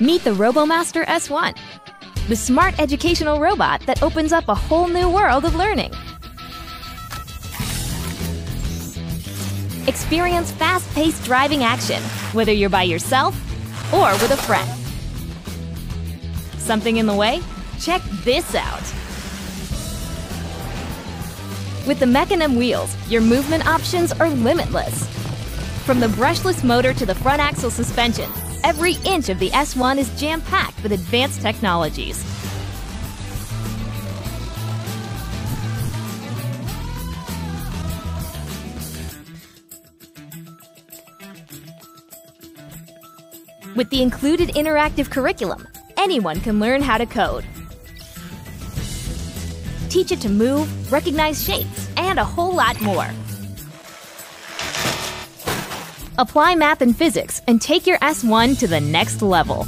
Meet the RoboMaster S1, the smart educational robot that opens up a whole new world of learning. Experience fast paced driving action, whether you're by yourself or with a friend. Something in the way? Check this out. With the Mecanum wheels, your movement options are limitless. From the brushless motor to the front axle suspension, every inch of the S1 is jam packed with advanced technologies. With the included interactive curriculum, anyone can learn how to code. Teach it to move, recognize shapes, and a whole lot more. Apply math and physics and take your S1 to the next level.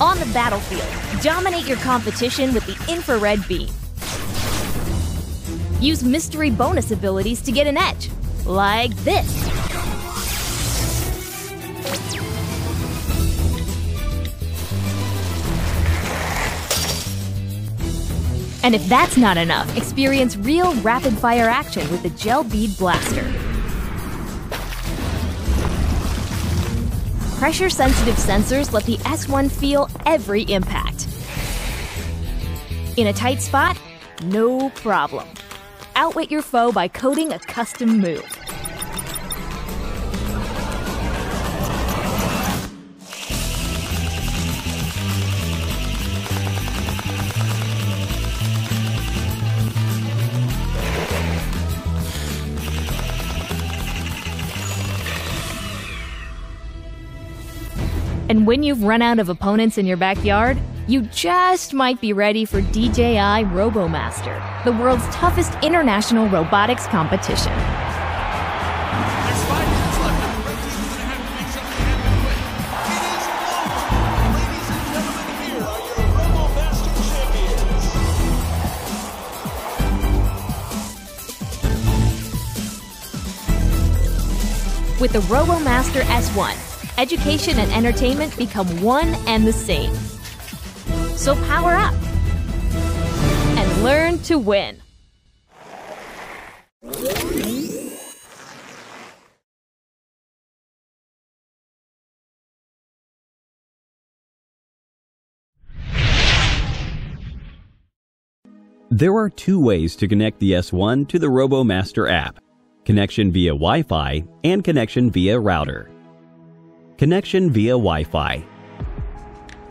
On the battlefield, dominate your competition with the infrared beam. Use mystery bonus abilities to get an edge, like this. And if that's not enough, experience real rapid fire action with the Gel Bead Blaster. Pressure sensitive sensors let the S1 feel every impact. In a tight spot? No problem. Outwit your foe by coding a custom move. And when you've run out of opponents in your backyard, you just might be ready for DJI RoboMaster, the world's toughest international robotics competition. With the RoboMaster S1, education and entertainment become one and the same. So power up and learn to win. There are two ways to connect the S1 to the RoboMaster app connection via Wi Fi and connection via router. Connection via Wi Fi.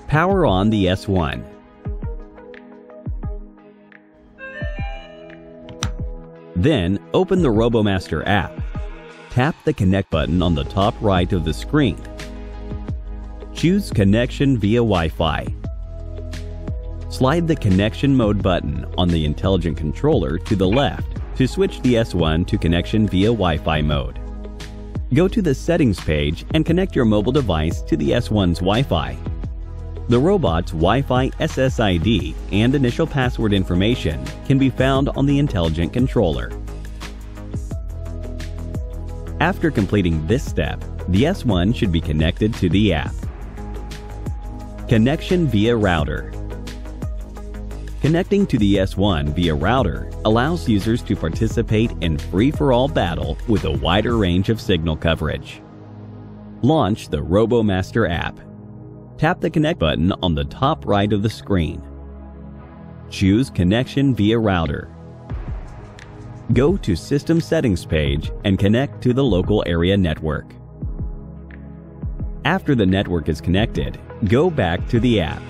Power on the S1. Then open the RoboMaster app. Tap the Connect button on the top right of the screen. Choose Connection via Wi Fi. Slide the Connection Mode button on the Intelligent Controller to the left to switch the S1 to connection via Wi Fi mode. Go to the Settings page and connect your mobile device to the S1's Wi Fi. The robot's Wi Fi SSID and initial password information can be found on the Intelligent Controller. After completing this step, the S1 should be connected to the app. Connection via router. Connecting to the S1 via router allows users to participate in free-for-all battle with a wider range of signal coverage. Launch the RoboMaster app. Tap the Connect button on the top right of the screen. Choose Connection via router. Go to System Settings page and connect to the local area network. After the network is connected, go back to the app.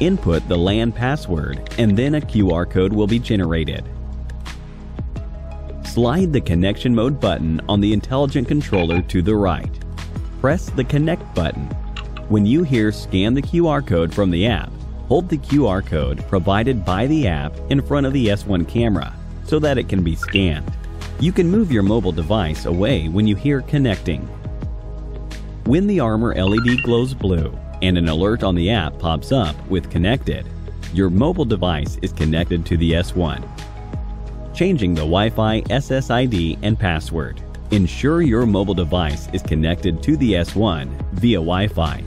Input the LAN password and then a QR code will be generated. Slide the connection mode button on the intelligent controller to the right. Press the connect button. When you hear scan the QR code from the app, hold the QR code provided by the app in front of the S1 camera so that it can be scanned. You can move your mobile device away when you hear connecting. When the Armor LED glows blue and an alert on the app pops up with Connected, your mobile device is connected to the S1. Changing the Wi-Fi SSID and password. Ensure your mobile device is connected to the S1 via Wi-Fi.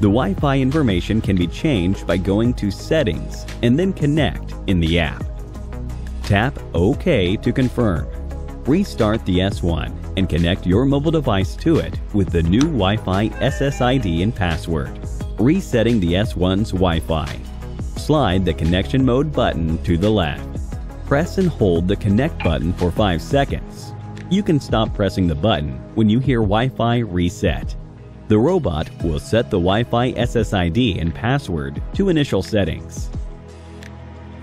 The Wi-Fi information can be changed by going to Settings and then Connect in the app. Tap OK to confirm. Restart the S1 and connect your mobile device to it with the new Wi-Fi SSID and password. Resetting the S1's Wi-Fi. Slide the connection mode button to the left. Press and hold the connect button for 5 seconds. You can stop pressing the button when you hear Wi-Fi reset. The robot will set the Wi-Fi SSID and password to initial settings.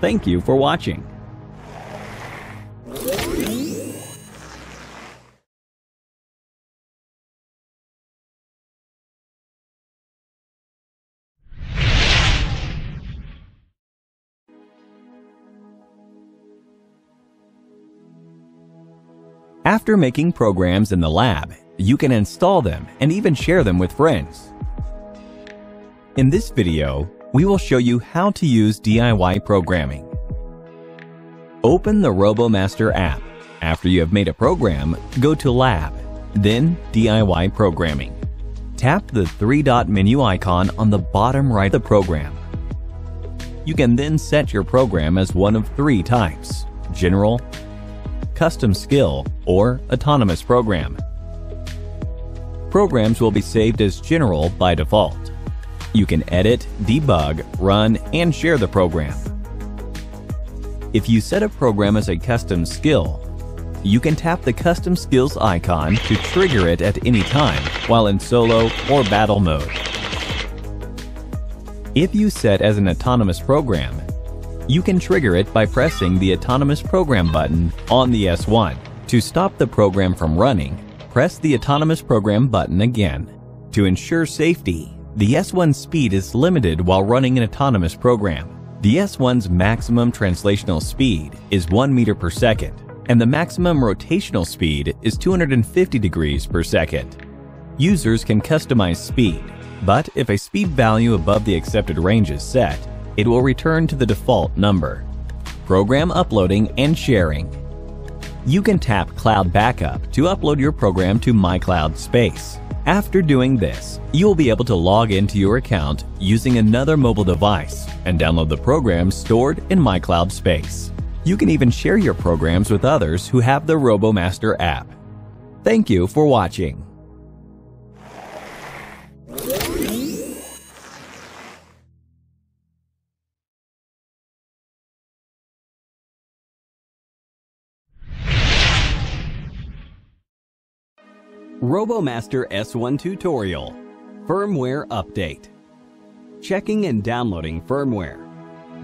Thank you for watching. After making programs in the lab, you can install them and even share them with friends. In this video, we will show you how to use DIY programming. Open the RoboMaster app. After you have made a program, go to Lab, then DIY Programming. Tap the three-dot menu icon on the bottom right of the program. You can then set your program as one of three types, General, Custom Skill, or Autonomous Program. Programs will be saved as General by default. You can edit, debug, run, and share the program. If you set a program as a custom skill, you can tap the Custom Skills icon to trigger it at any time while in solo or battle mode. If you set as an autonomous program, you can trigger it by pressing the Autonomous Program button on the S1. To stop the program from running, press the Autonomous Program button again. To ensure safety, the S1 speed is limited while running an autonomous program. The S1's maximum translational speed is 1 meter per second, and the maximum rotational speed is 250 degrees per second. Users can customize speed, but if a speed value above the accepted range is set, it will return to the default number. Program uploading and sharing. You can tap Cloud Backup to upload your program to MyCloud Space. After doing this, you will be able to log into your account using another mobile device and download the programs stored in MyCloud Space. You can even share your programs with others who have the RoboMaster app. Thank you for watching. RoboMaster S1 Tutorial Firmware Update Checking and downloading firmware.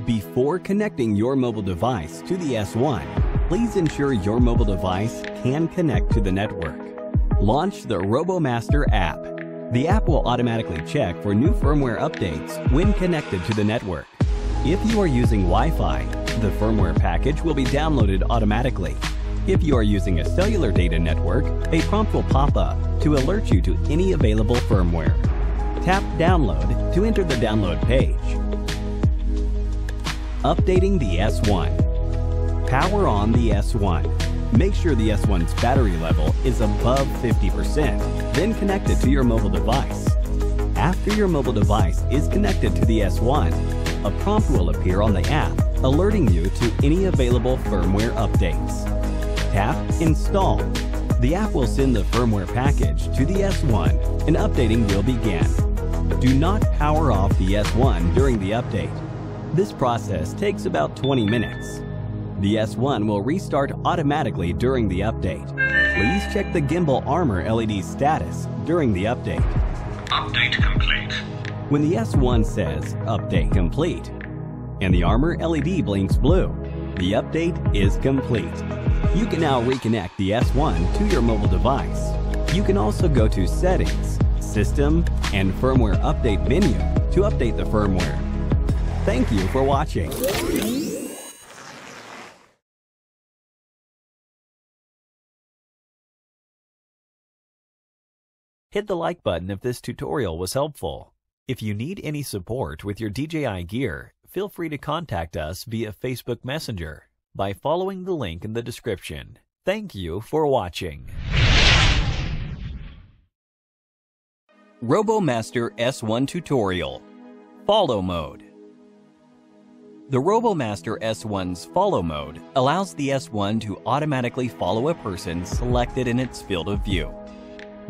Before connecting your mobile device to the S1, please ensure your mobile device can connect to the network. Launch the RoboMaster app. The app will automatically check for new firmware updates when connected to the network. If you are using Wi-Fi, the firmware package will be downloaded automatically. If you are using a cellular data network, a prompt will pop up to alert you to any available firmware. Tap Download to enter the download page. Updating the S1. Power on the S1. Make sure the S1's battery level is above 50%, then connect it to your mobile device. After your mobile device is connected to the S1, a prompt will appear on the app alerting you to any available firmware updates. Tap Install. The app will send the firmware package to the S1 and updating will begin. Do not power off the S1 during the update. This process takes about 20 minutes. The S1 will restart automatically during the update. Please check the Gimbal Armor LED status during the update. Update complete. When the S1 says Update Complete and the Armor LED blinks blue, the update is complete. You can now reconnect the S1 to your mobile device. You can also go to Settings, System, and Firmware Update menu to update the firmware. Thank you for watching. Hit the like button if this tutorial was helpful. If you need any support with your DJI gear, feel free to contact us via Facebook Messenger by following the link in the description. Thank you for watching. RoboMaster S1 Tutorial Follow Mode The RoboMaster S1's Follow Mode allows the S1 to automatically follow a person selected in its field of view.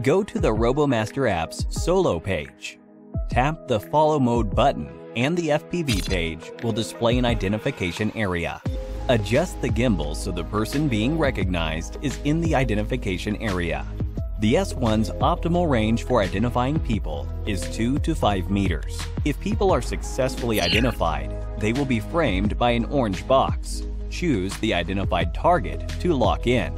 Go to the RoboMaster app's Solo page. Tap the Follow Mode button and the FPV page will display an identification area. Adjust the gimbal so the person being recognized is in the identification area. The S1's optimal range for identifying people is 2 to 5 meters. If people are successfully identified, they will be framed by an orange box. Choose the identified target to lock in.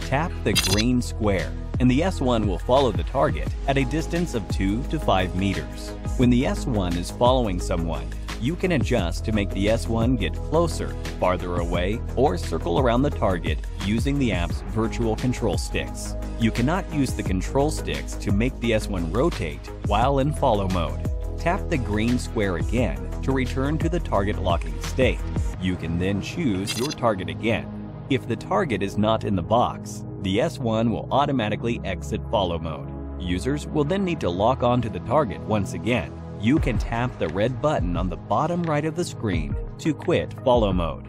Tap the green square and the S1 will follow the target at a distance of 2 to 5 meters. When the S1 is following someone, you can adjust to make the S1 get closer, farther away, or circle around the target using the app's virtual control sticks. You cannot use the control sticks to make the S1 rotate while in follow mode. Tap the green square again to return to the target locking state. You can then choose your target again. If the target is not in the box, the S1 will automatically exit follow mode. Users will then need to lock onto the target once again. You can tap the red button on the bottom right of the screen to quit follow mode.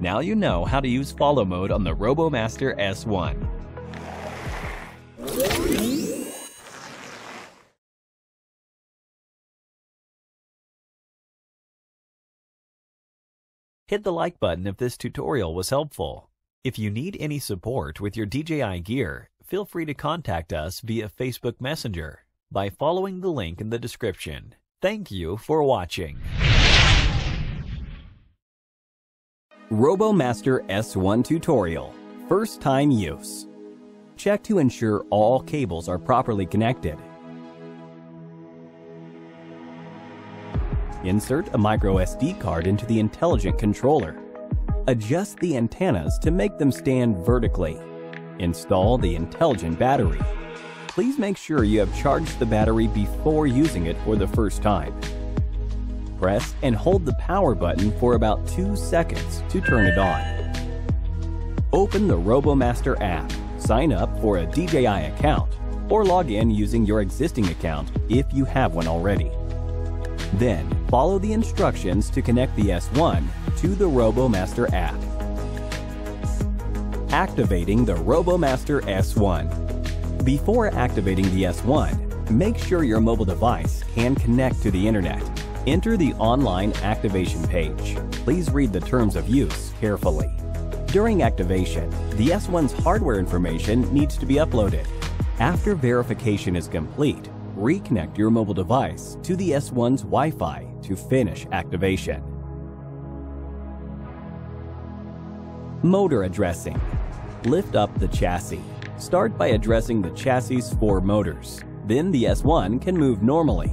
Now you know how to use follow mode on the RoboMaster S1. Hit the like button if this tutorial was helpful. If you need any support with your DJI gear, feel free to contact us via Facebook Messenger by following the link in the description. Thank you for watching. RoboMaster S1 Tutorial First Time Use Check to ensure all cables are properly connected. Insert a micro SD card into the intelligent controller. Adjust the antennas to make them stand vertically. Install the intelligent battery. Please make sure you have charged the battery before using it for the first time. Press and hold the power button for about 2 seconds to turn it on. Open the RoboMaster app, sign up for a DJI account, or log in using your existing account if you have one already. Then, follow the instructions to connect the S1 to the RoboMaster app. Activating the RoboMaster S1. Before activating the S1, make sure your mobile device can connect to the internet. Enter the online activation page. Please read the terms of use carefully. During activation, the S1's hardware information needs to be uploaded. After verification is complete, reconnect your mobile device to the S1's Wi-Fi to finish activation. Motor addressing. Lift up the chassis. Start by addressing the chassis' four motors. Then the S1 can move normally.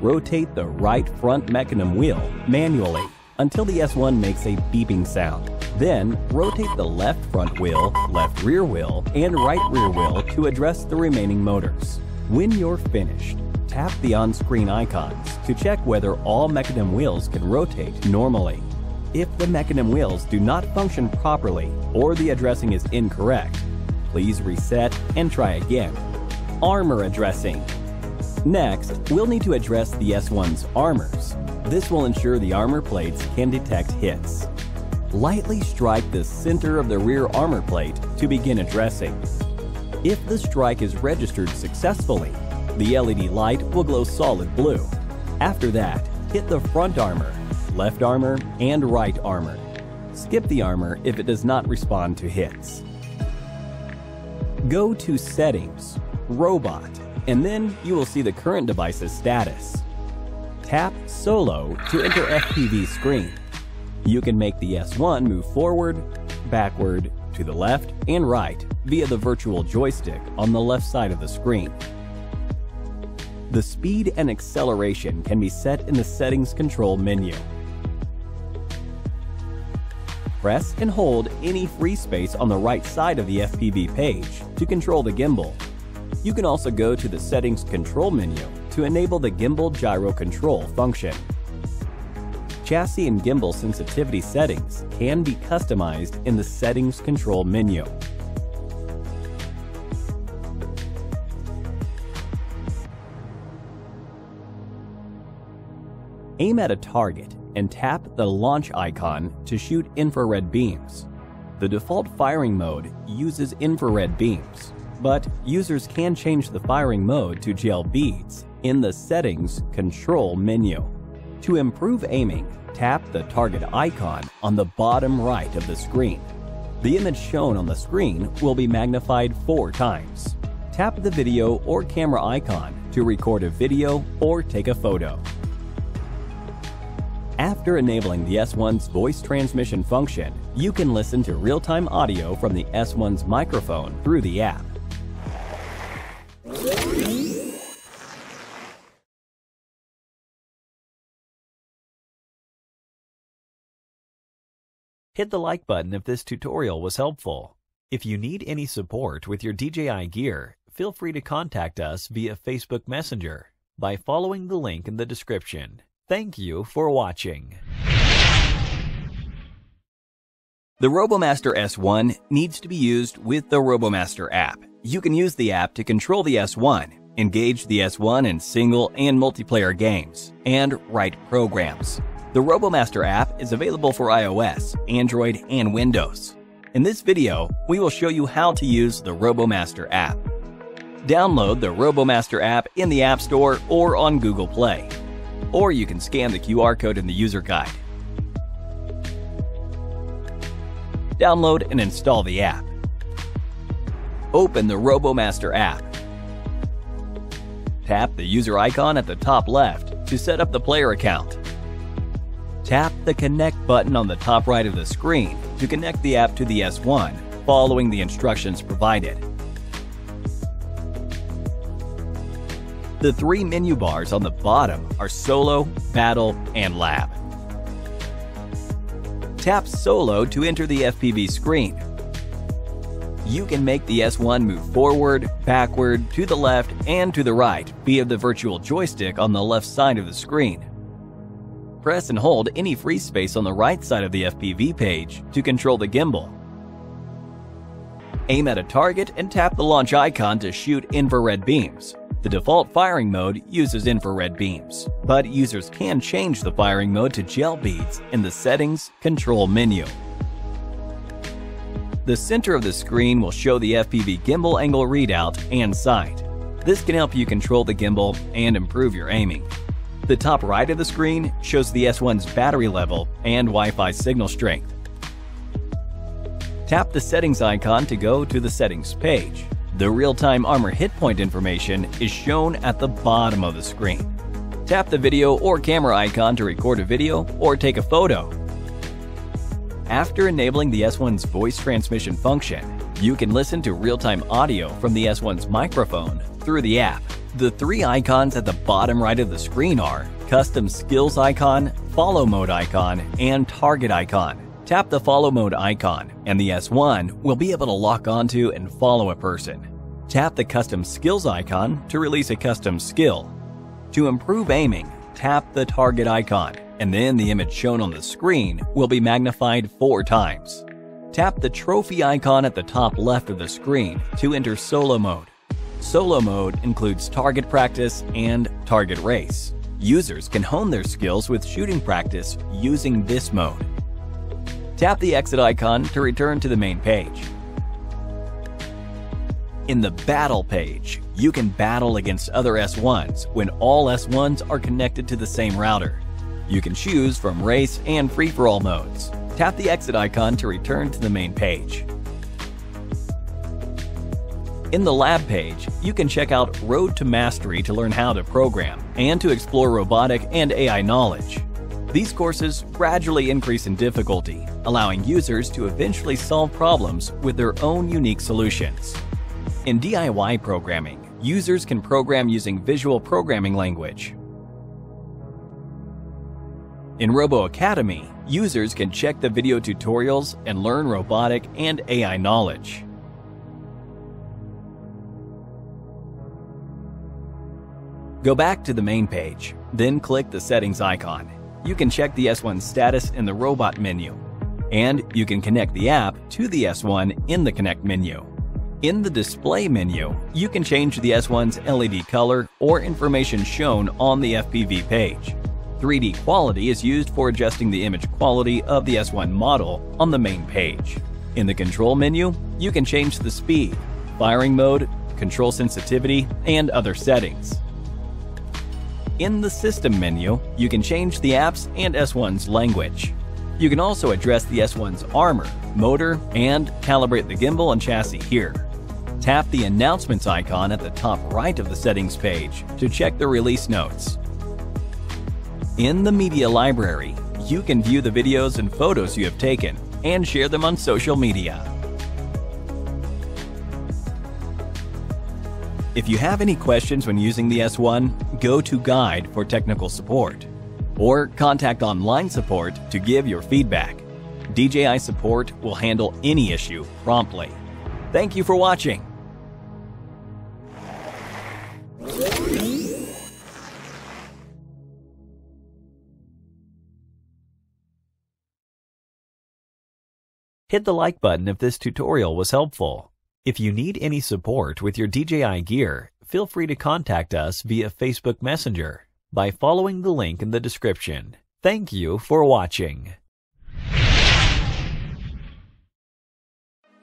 Rotate the right front mecanum wheel manually until the S1 makes a beeping sound. Then, rotate the left front wheel, left rear wheel, and right rear wheel to address the remaining motors. When you're finished, tap the on-screen icons to check whether all mecanum wheels can rotate normally. If the mecanum wheels do not function properly or the addressing is incorrect, please reset and try again. Armor addressing. Next, we'll need to address the S1's armors. This will ensure the armor plates can detect hits. Lightly strike the center of the rear armor plate to begin addressing. If the strike is registered successfully, the LED light will glow solid blue. After that, hit the front armor left armor, and right armor. Skip the armor if it does not respond to hits. Go to Settings, Robot, and then you will see the current device's status. Tap Solo to enter FPV screen. You can make the S1 move forward, backward, to the left, and right via the virtual joystick on the left side of the screen. The speed and acceleration can be set in the Settings control menu. Press and hold any free space on the right side of the FPV page to control the gimbal. You can also go to the Settings Control menu to enable the Gimbal Gyro Control function. Chassis and gimbal sensitivity settings can be customized in the Settings Control menu. Aim at a target and tap the launch icon to shoot infrared beams. The default firing mode uses infrared beams, but users can change the firing mode to gel beads in the Settings Control menu. To improve aiming, tap the target icon on the bottom right of the screen. The image shown on the screen will be magnified four times. Tap the video or camera icon to record a video or take a photo. After enabling the S1's voice transmission function, you can listen to real-time audio from the S1's microphone through the app. Hit the like button if this tutorial was helpful. If you need any support with your DJI gear, feel free to contact us via Facebook Messenger by following the link in the description. Thank you for watching. The RoboMaster S1 needs to be used with the RoboMaster app. You can use the app to control the S1, engage the S1 in single and multiplayer games, and write programs. The RoboMaster app is available for iOS, Android, and Windows. In this video, we will show you how to use the RoboMaster app. Download the RoboMaster app in the App Store or on Google Play. Or you can scan the QR code in the user guide. Download and install the app. Open the RoboMaster app. Tap the user icon at the top left to set up the player account. Tap the Connect button on the top right of the screen to connect the app to the S1, following the instructions provided. The three menu bars on the bottom are Solo, Battle, and Lab. Tap Solo to enter the FPV screen. You can make the S1 move forward, backward, to the left, and to the right via the virtual joystick on the left side of the screen. Press and hold any free space on the right side of the FPV page to control the gimbal. Aim at a target and tap the launch icon to shoot infrared beams. The default firing mode uses infrared beams, but users can change the firing mode to gel beads in the Settings Control menu. The center of the screen will show the FPV gimbal angle readout and sight. This can help you control the gimbal and improve your aiming. The top right of the screen shows the S1's battery level and Wi-Fi signal strength. Tap the settings icon to go to the settings page. The real-time armor hit point information is shown at the bottom of the screen. Tap the video or camera icon to record a video or take a photo. After enabling the S1's voice transmission function, you can listen to real-time audio from the S1's microphone through the app. The three icons at the bottom right of the screen are Custom Skills icon, Follow Mode icon, and Target icon. Tap the follow mode icon, and the S1 will be able to lock onto and follow a person. Tap the custom skills icon to release a custom skill. To improve aiming, tap the target icon, and then the image shown on the screen will be magnified four times. Tap the trophy icon at the top left of the screen to enter solo mode. Solo mode includes target practice and target race. Users can hone their skills with shooting practice using this mode. Tap the exit icon to return to the main page. In the Battle page, you can battle against other S1s when all S1s are connected to the same router. You can choose from race and free-for-all modes. Tap the exit icon to return to the main page. In the Lab page, you can check out Road to Mastery to learn how to program and to explore robotic and AI knowledge. These courses gradually increase in difficulty, allowing users to eventually solve problems with their own unique solutions. In DIY programming, users can program using visual programming language. In Robo Academy, users can check the video tutorials and learn robotic and AI knowledge. Go back to the main page, then click the settings icon. You can check the S1 status in the robot menu, and you can connect the app to the S1 in the connect menu. In the display menu, you can change the S1's LED color or information shown on the FPV page. 3D quality is used for adjusting the image quality of the S1 model on the main page. In the control menu, you can change the speed, firing mode, control sensitivity, and other settings. In the system menu, you can change the app's and S1's language. You can also address the S1's armor, motor, and calibrate the gimbal and chassis here. Tap the announcements icon at the top right of the settings page to check the release notes. In the media library, you can view the videos and photos you have taken and share them on social media. If you have any questions when using the S1, go to Guide for technical support or contact online support to give your feedback. DJI support will handle any issue promptly. Thank you for watching. Hit the like button if this tutorial was helpful. If you need any support with your DJI gear, feel free to contact us via Facebook Messenger by following the link in the description. Thank you for watching.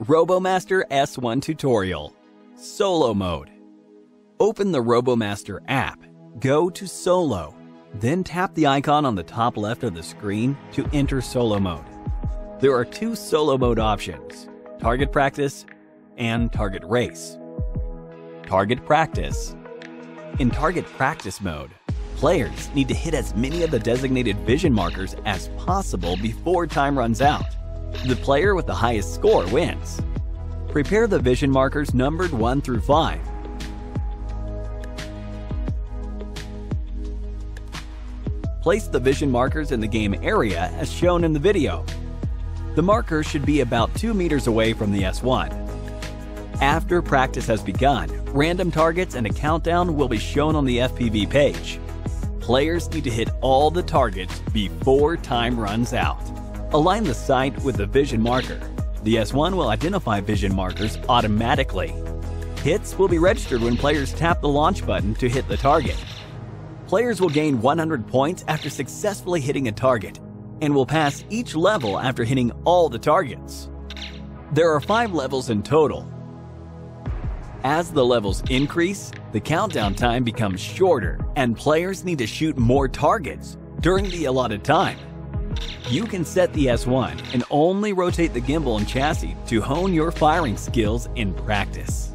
RoboMaster S1 Tutorial Solo Mode Open the RoboMaster app, go to Solo, then tap the icon on the top left of the screen to enter Solo Mode. There are two Solo Mode options, Target Practice and Target Race. Target Practice In Target Practice mode, players need to hit as many of the designated vision markers as possible before time runs out. The player with the highest score wins. Prepare the vision markers numbered 1 through 5. Place the vision markers in the game area as shown in the video. The marker should be about 2 meters away from the S1. After practice has begun, random targets and a countdown will be shown on the FPV page. Players need to hit all the targets before time runs out. Align the sight with the vision marker. The S1 will identify vision markers automatically. Hits will be registered when players tap the launch button to hit the target. Players will gain 100 points after successfully hitting a target and will pass each level after hitting all the targets. There are 5 levels in total. As the levels increase, the countdown time becomes shorter and players need to shoot more targets during the allotted time. You can set the S1 and only rotate the gimbal and chassis to hone your firing skills in practice.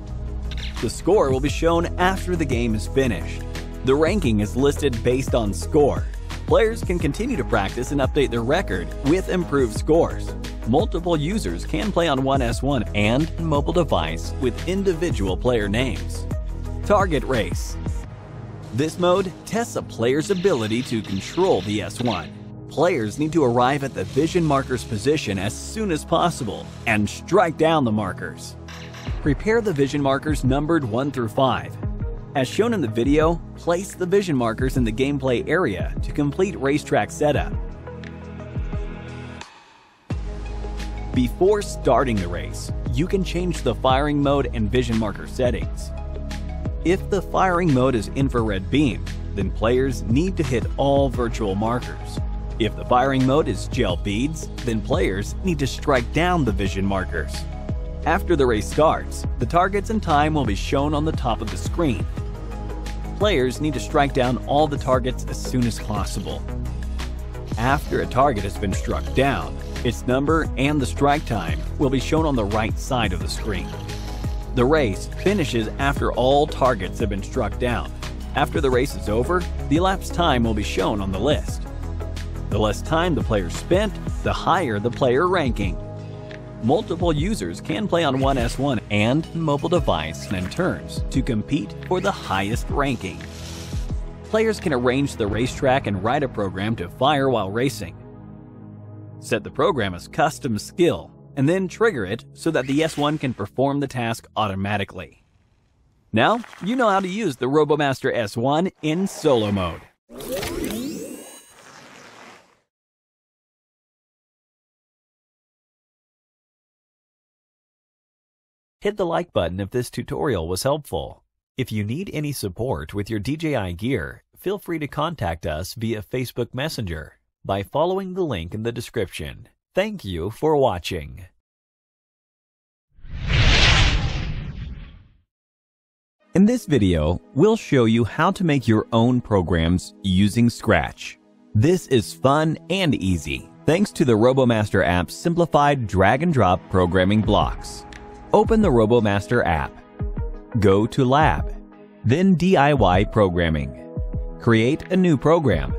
The score will be shown after the game is finished. The ranking is listed based on score. Players can continue to practice and update their record with improved scores. Multiple users can play on one S1 and mobile device with individual player names. Target Race This mode tests a player's ability to control the S1. Players need to arrive at the vision marker's position as soon as possible and strike down the markers. Prepare the vision markers numbered 1 through 5. As shown in the video, place the vision markers in the gameplay area to complete racetrack setup. Before starting the race, you can change the firing mode and vision marker settings. If the firing mode is infrared beam, then players need to hit all virtual markers. If the firing mode is gel beads, then players need to strike down the vision markers. After the race starts, the targets and time will be shown on the top of the screen. Players need to strike down all the targets as soon as possible. After a target has been struck down, its number and the strike time will be shown on the right side of the screen. The race finishes after all targets have been struck down. After the race is over, the elapsed time will be shown on the list. The less time the player spent, the higher the player ranking. Multiple users can play on one S1 and mobile device in turns to compete for the highest ranking. Players can arrange the racetrack and ride a program to fire while racing. Set the program as custom skill and then trigger it so that the S1 can perform the task automatically. Now, you know how to use the RoboMaster S1 in solo mode. Hit the like button if this tutorial was helpful. If you need any support with your DJI gear, feel free to contact us via Facebook Messenger by following the link in the description. Thank you for watching. In this video, we'll show you how to make your own programs using Scratch. This is fun and easy thanks to the RoboMaster app's simplified drag and drop programming blocks. Open the RoboMaster app. Go to Lab, then DIY Programming. Create a new program.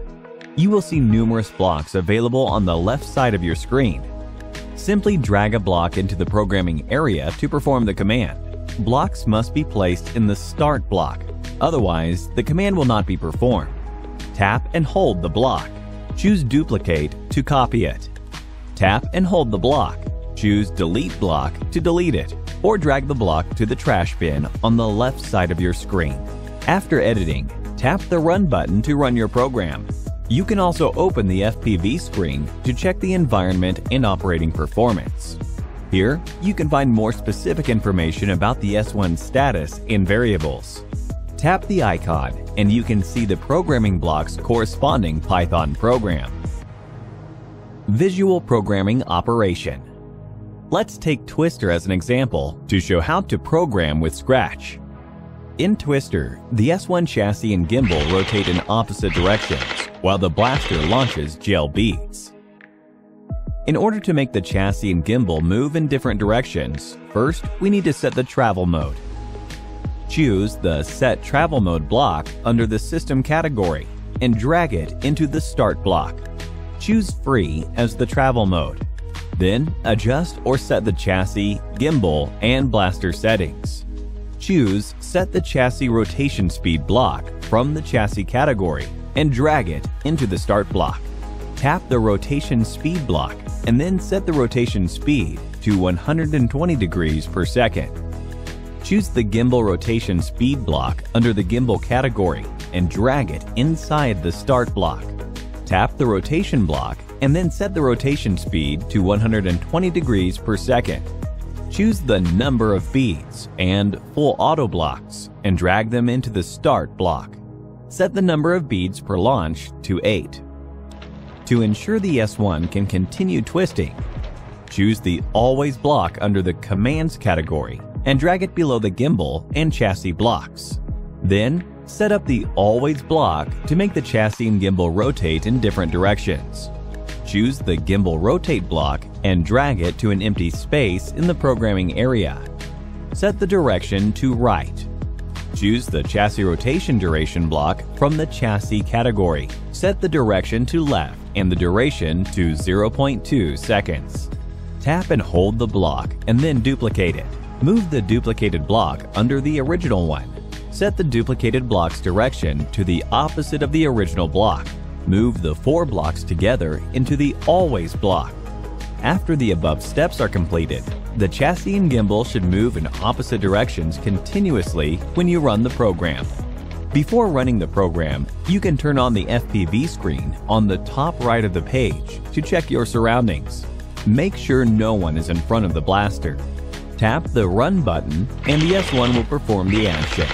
You will see numerous blocks available on the left side of your screen. Simply drag a block into the programming area to perform the command. Blocks must be placed in the Start block, otherwise the command will not be performed. Tap and hold the block. Choose Duplicate to copy it. Tap and hold the block. Choose Delete block to delete it or drag the block to the trash bin on the left side of your screen. After editing, tap the Run button to run your program. You can also open the FPV screen to check the environment and operating performance. Here, you can find more specific information about the S1 status and variables. Tap the icon and you can see the programming block's corresponding Python program. Visual Programming Operation Let's take Twister as an example to show how to program with Scratch. In Twister, the S1 chassis and gimbal rotate in opposite directions, while the blaster launches gel beads. In order to make the chassis and gimbal move in different directions, first we need to set the travel mode. Choose the Set Travel Mode block under the System category and drag it into the Start block. Choose Free as the travel mode. Then, adjust or set the chassis, gimbal, and blaster settings. Choose Set the Chassis Rotation Speed block from the Chassis category and drag it into the Start block. Tap the Rotation Speed block and then set the rotation speed to 120 degrees per second. Choose the Gimbal Rotation Speed block under the Gimbal category and drag it inside the Start block. Tap the Rotation block and then set the rotation speed to 120 degrees per second. Choose the number of beads and full auto blocks and drag them into the start block. Set the number of beads per launch to 8. To ensure the S1 can continue twisting, choose the Always block under the Commands category and drag it below the gimbal and chassis blocks. Then, set up the Always block to make the chassis and gimbal rotate in different directions. Choose the Gimbal Rotate block and drag it to an empty space in the programming area. Set the direction to right. Choose the Chassis Rotation Duration block from the Chassis category. Set the direction to left and the duration to 0.2 seconds. Tap and hold the block and then duplicate it. Move the duplicated block under the original one. Set the duplicated block's direction to the opposite of the original block. Move the four blocks together into the Always block. After the above steps are completed, the chassis and gimbal should move in opposite directions continuously when you run the program. Before running the program, you can turn on the FPV screen on the top right of the page to check your surroundings. Make sure no one is in front of the blaster. Tap the Run button and the S1 will perform the action.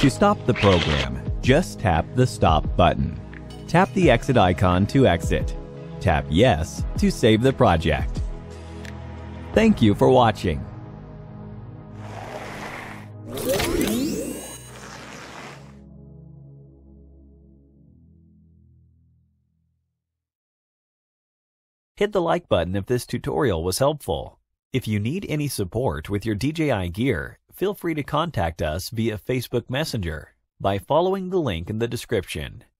To stop the program, just tap the Stop button. Tap the exit icon to exit. Tap Yes to save the project. Thank you for watching. Hit the like button if this tutorial was helpful. If you need any support with your DJI gear, feel free to contact us via Facebook Messenger by following the link in the description.